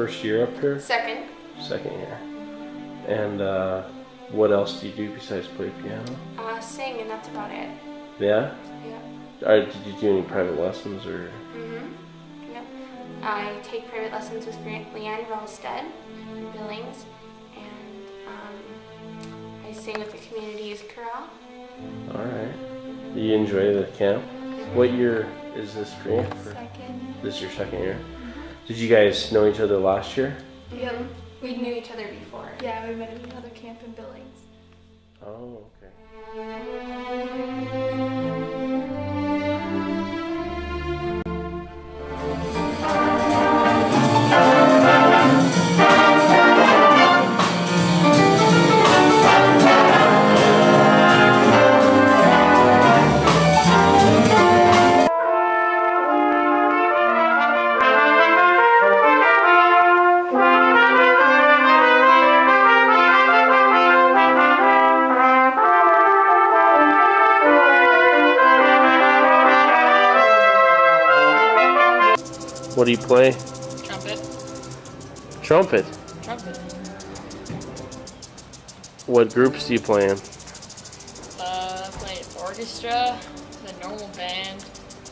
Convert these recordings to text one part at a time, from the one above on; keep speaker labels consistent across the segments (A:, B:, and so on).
A: first year up here?
B: Second.
A: Second year. And uh, what else do you do besides play piano?
B: Uh, sing, and that's about it.
A: Yeah?
B: Yeah.
A: Or did you do any private lessons or?
B: Mm-hmm. Yep. I take private lessons with Leanne Ralstead in Billings, and um, I sing with the community youth chorale.
A: All right. Do you enjoy the camp? What year is this for you? For-
B: Second.
A: This is your second year. Did you guys know each other last year?
B: Yep. We knew each other before.
C: Yeah, we met at another camp in Billings.
A: Oh, okay. Do you play?
D: Trumpet.
A: Trumpet.
D: Trumpet.
A: What groups do you play in?
D: Uh, playing orchestra, the normal band,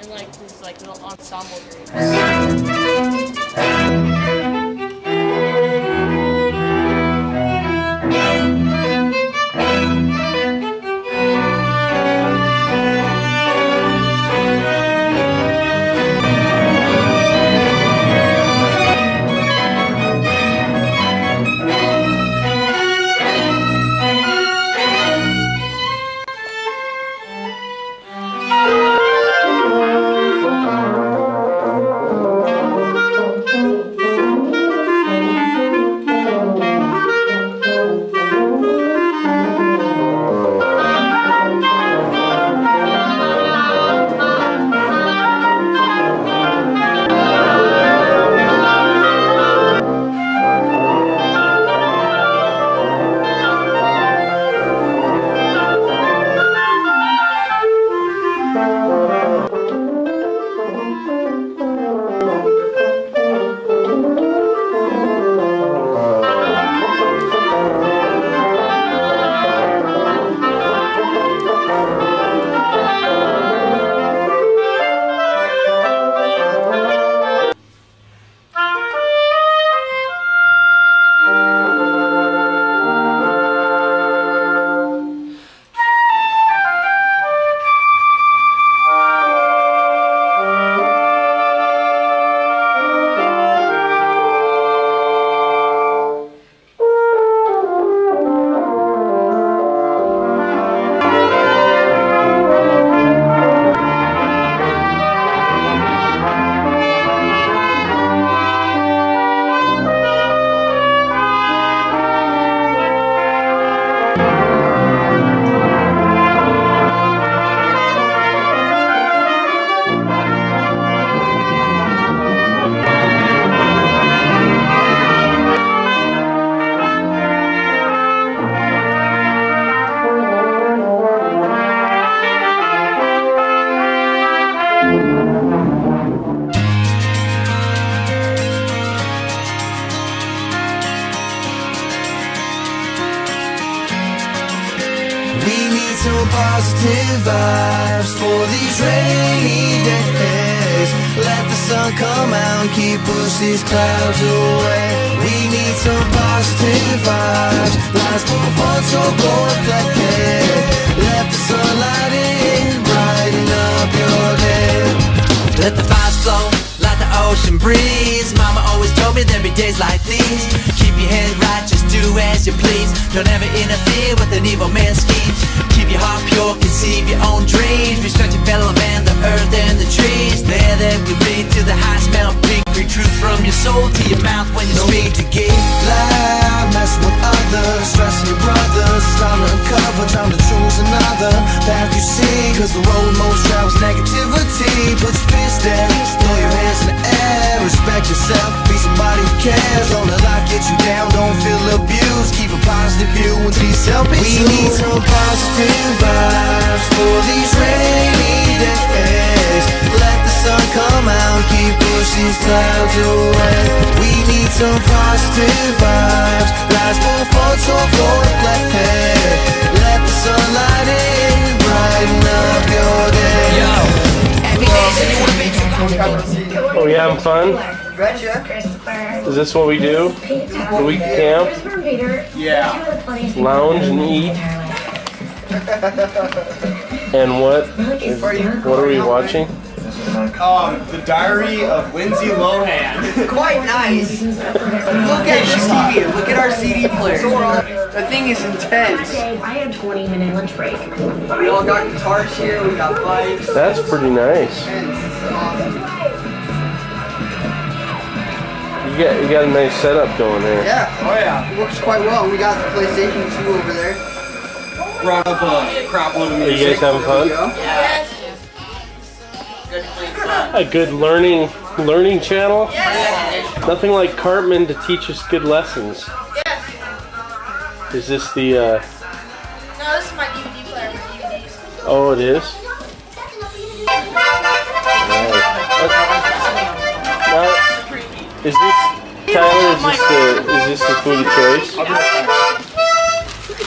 D: and like these like little ensemble groups.
E: Life's for fun, so. Let the sunlight in, brighten up your day. Let the vibes flow like the ocean breeze. Mama always told me there'd be days like these. Keep your head right, just do as you please. Don't ever interfere with an evil man's schemes. Keep your heart pure, conceive your own dreams. Respect your fellow man, the earth and the trees. There that we read to the high smell pink. Read truth from your soul to your mouth when you speak. to get loud, mess with others, stressing your brothers. It's time to uncover, time to choose another path you see. Cause the road most travels negativity. Put your fist down, throw your hands in the air. Respect yourself, be somebody who cares. Don't let life get you down, don't feel abused. Keep a positive view and be selfish. We need some positive vibes for these rainy days. Let the sun come out, keep pushing clouds away. We need some positive vibes. Last before so let Let the sunlight in, brighten up your day.
A: Oh, we having fun?
F: Betcha.
A: Is this what we do? Do we camp,
F: Yeah.
A: lounge, and eat? And what? Is, what are we watching?
F: Um, the Diary of Lindsay Lohan.
G: Quite nice. Look at this TV. Look at our CD player. The thing is intense.
H: I had 20 minute lunch break.
G: We all got guitars here. We got bikes.
A: That's pretty nice. Got you got a nice setup going there.
G: Yeah. Oh yeah. It works quite well. We got the PlayStation 2 over there.
F: Brought up a crap load of
A: Are you guys having fun? A good learning learning channel. Nothing like Cartman to teach us good lessons. Yes. Is this the? Uh,
C: No, this is my DVD player for DVDs.
A: oh, it is. Now, is this Tyler? Is this the is this the food of choice?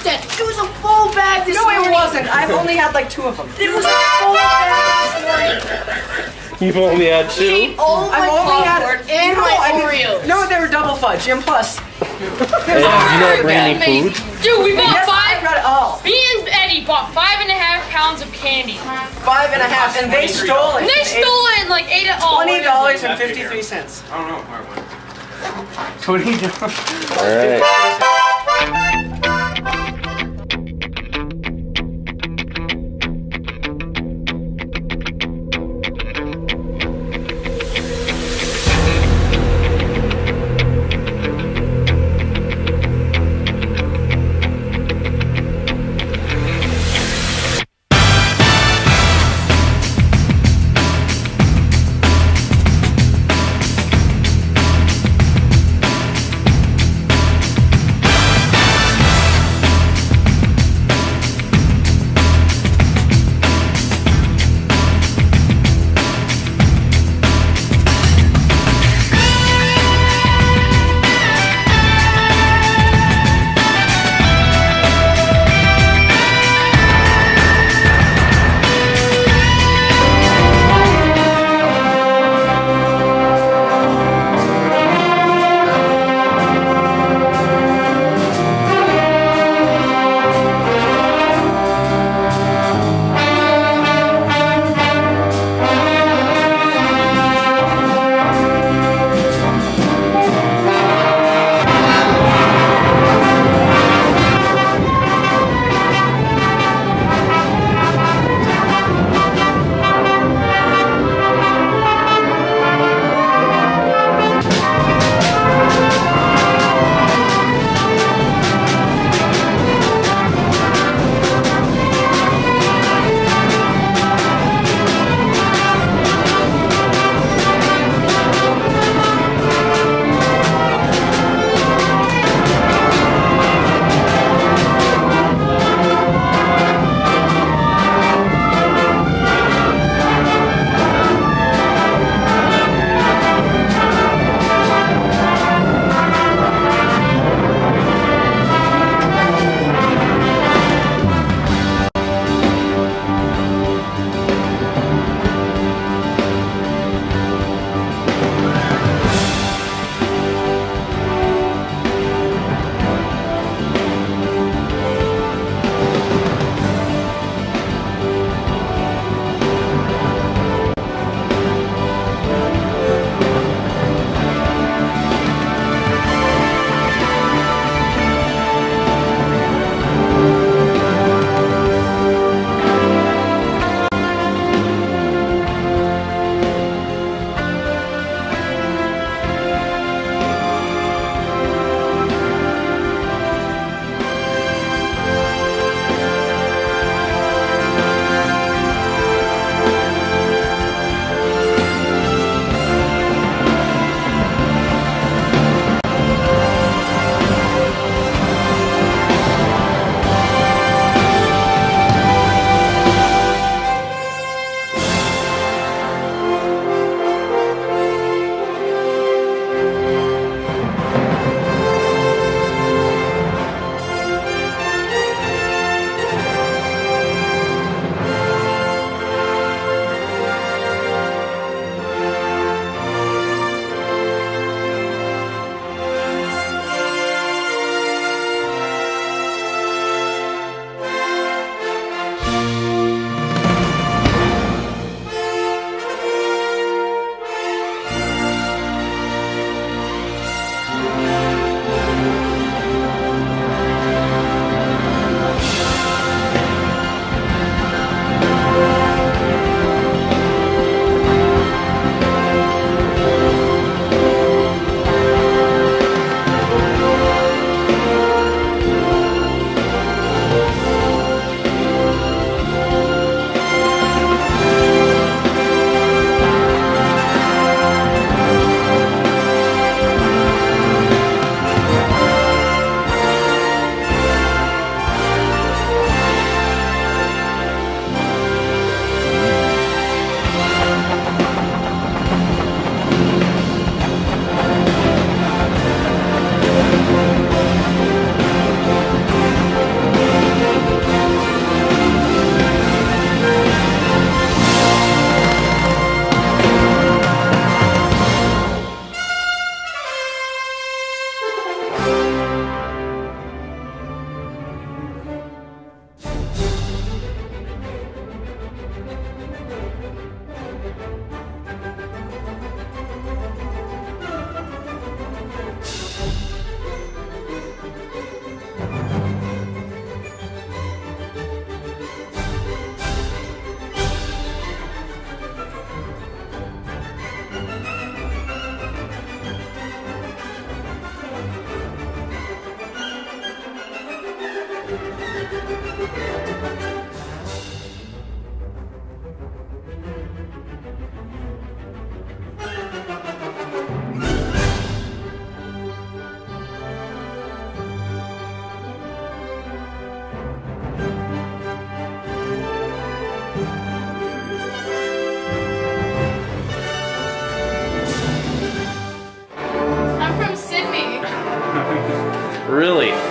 C: It was a full bag this
G: No, it
C: morning.
G: wasn't. I've only had like two of them.
C: It was a full bag this morning.
A: You've only had two.
C: All
G: I've only had
C: popcorn and
G: no,
C: my Oreos.
G: No, they were double fudge and plus.
A: Hey, did you not bring any food?
D: Dude, we bought
G: Yes, I
D: five.
G: got it all.
D: Me and Eddie bought five and a half pounds of candy.
G: Five and a half, and they stole it.
D: And they stole it and like ate it all.
G: Twenty dollars and fifty-three cents.
F: I don't know where it went.
G: Twenty dollars.
A: All right.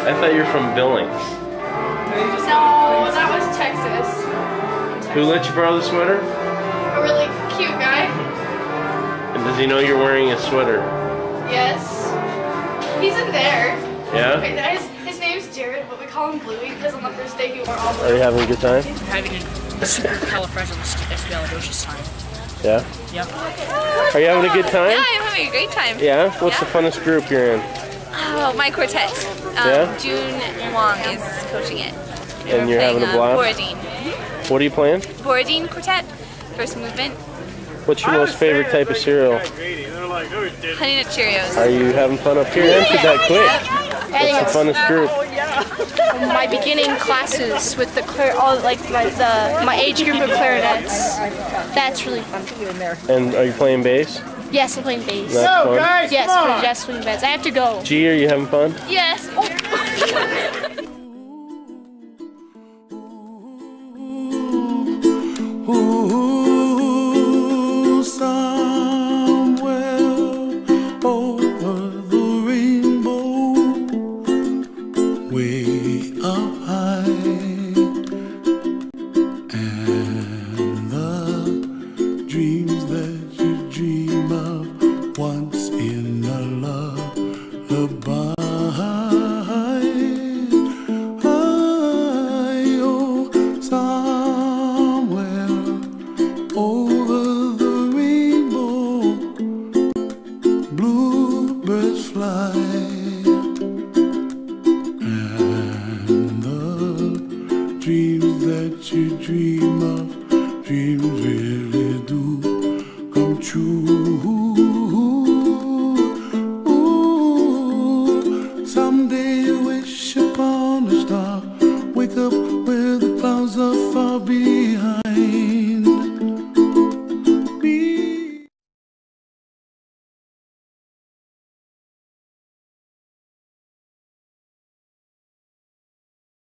A: I thought you were from Billings.
I: No, that was Texas.
A: Who let you borrow the sweater?
I: A really cute guy.
A: And does he know you're wearing a sweater?
I: Yes. He's in there.
A: Yeah?
I: Okay, that is, his name's Jared, but we call him Bluey because on the first day he wore all blue.
A: Are you having a good time?
J: Having a super califragilisticexpialidocious time.
A: Yeah?
J: Yep.
A: Are you having a good time?
K: Yeah, I'm having a great time.
A: Yeah? What's the funnest group you're in?
K: Oh, my quartet. Um,
A: Yeah?
K: June Wong is coaching it.
A: And you're having a
K: uh,
A: blast?
K: Borodin.
A: What are you playing?
K: Borodin quartet. First movement.
A: What's your most favorite type of cereal?
K: Honey Nut Cheerios.
A: Are you having fun up here? Entered that quick. What's the funnest group?
L: my beginning classes with the clar- all like my the my age group of clarinets. That's really fun. To do in there.
A: And are you playing bass?
L: Yes, I'm playing bass.
A: That's fun. guys,
L: yes,
A: come
L: for
A: on.
L: jazz swing bands. I have to go.
A: G, are you having fun?
L: Yes.
M: Ooh,